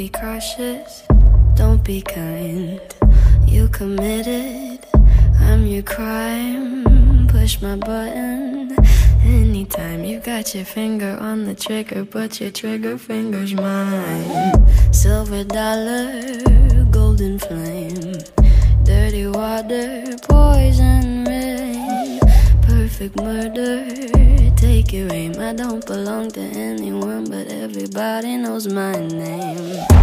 be cautious, don't be kind. You committed, I'm your crime. Push my button anytime. You got your finger on the trigger, but your trigger finger's mine. Silver dollar, golden flame. Dirty water, poison. Perfect murder, take your aim. I don't belong to anyone, but everybody knows my name.